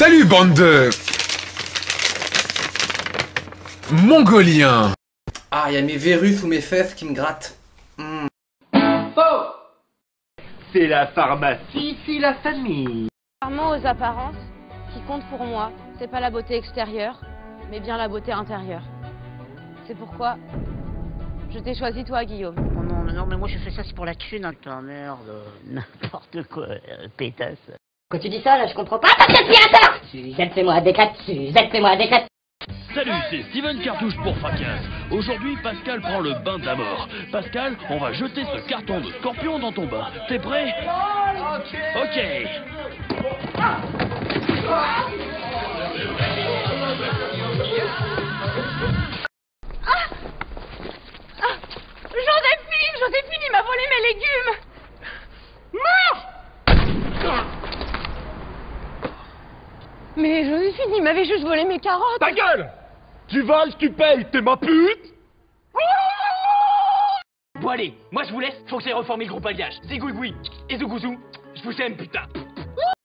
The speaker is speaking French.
Salut bande de... Mongoliens Ah, il y a mes verrues sous mes fesses qui me grattent. Hmm. C'est la pharmacie, c'est la famille. Contrairement aux apparences, ce qui compte pour moi, c'est pas la beauté extérieure, mais bien la beauté intérieure. C'est pourquoi je t'ai choisi toi, Guillaume. Oh non, mais non, mais moi je fais ça, c'est pour la thune, hein, merde. N'importe quoi, euh, pétasse. Quand tu dis ça, là, je comprends pas parce que l'aspirateur Suzette, fais-moi des quatre, Suzette, fais-moi des quatre. Salut, c'est Steven Cartouche pour Fracas. Aujourd'hui, Pascal prend le bain de la mort. Pascal, on va jeter ce carton de scorpion dans ton bain. T'es prêt? Ok. Joséphine Joséphine, il m'a volé mes légumes Non Mais Joséphine, il m'avait juste volé mes carottes. Ta gueule! Tu voles, tu payes, t'es ma pute! Bon allez, moi je vous laisse, faut que j'aille reformer le groupe alliage. C'est Gouigoui et Zougouzou, je vous aime putain